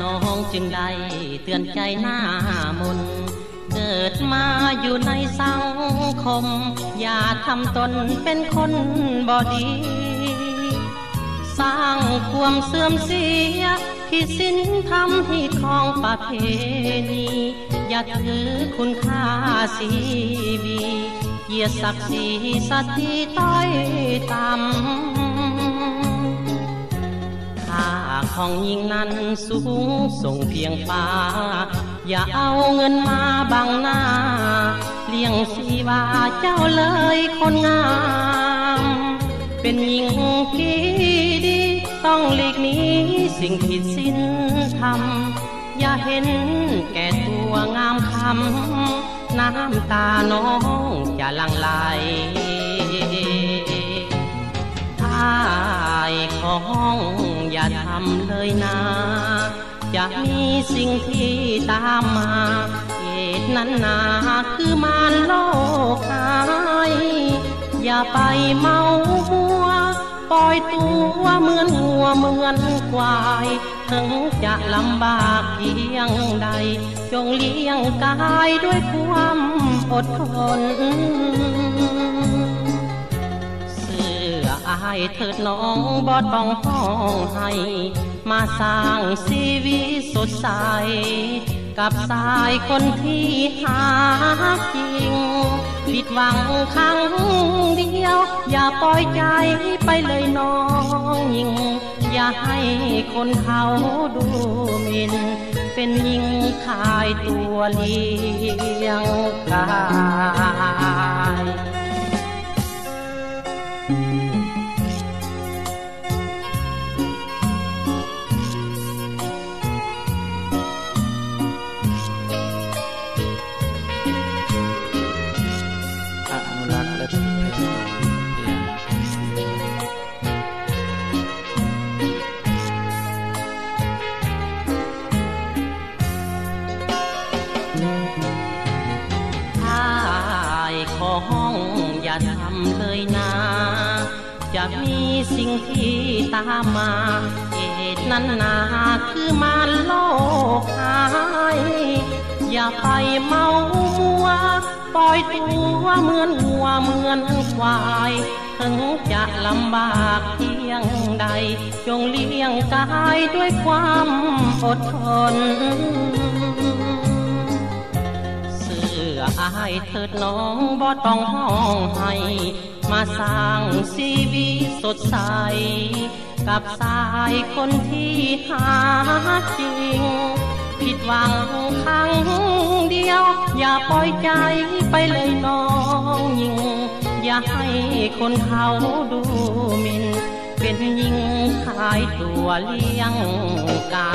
น้องจึงได้เตือนใจหน้ามนเกิดมาอยู่ในสังคม อย่าทำตนเป็นคนบอดี สร้างความเสื่อมเสียที่สินทำที่ของประเพณี อย่าถือคุณค่าสีบีเยียศักดิ์ศรีสติต้อยต่ำ ของยิงนั้นสูงส่งเพียงฟ้า อย่าเอาเงินมาบังหน้า เลี้ยงสีว่าเจ้าเลยคนงาม เป็นหญิงที่ดี ต้องหลีกหนีสิ่งผิดสินธรรม อย่าเห็นแก่ตัวงามคำน้ำตาน้องจะลังไหลายของอย่าทำเลยนะ จะมีสิ่งที่ตามมาเหตุนั้นนาคือมารโลกหายอย่าไปเมามัวปล่อยตัวเหมือนหัวเหมือนควายถึงจะลำบากเพียงใด จงเลี้ยงกายด้วยความอดทนายเถิดน้องบ่ต้องห้องให้ มาสร้างชีวิตสดใส กับสายคนที่หาจริง ผิดหวังครั้งเดียว อย่าปล่อยใจไปเลยน้องยิง อย่าให้คนเขาดูหมิน เป็นยิงขายตัวเลี้ยงกาายของอย่าทำเลยนะ จะมีสิ่งที่ตามมาเหตุนั้นนาคือมารโลกหายอย่าไปเมามัวปล่อยตัวเหมือนหัวเหมือนควายถึงจะลำบากเพียงใด จงเลี้ยงกายด้วยความอดทน อายเถิดน้องบ่ต้องห้องให้มาสร้างชีวิตสดใส กับสายคนที่หาจริง ผิดหวังครั้งเดียว อย่าปล่อยใจไปเลยน้องยิง อย่าให้คนเขาดูหมินเป็นยิงขายตัวเลี้ยงกา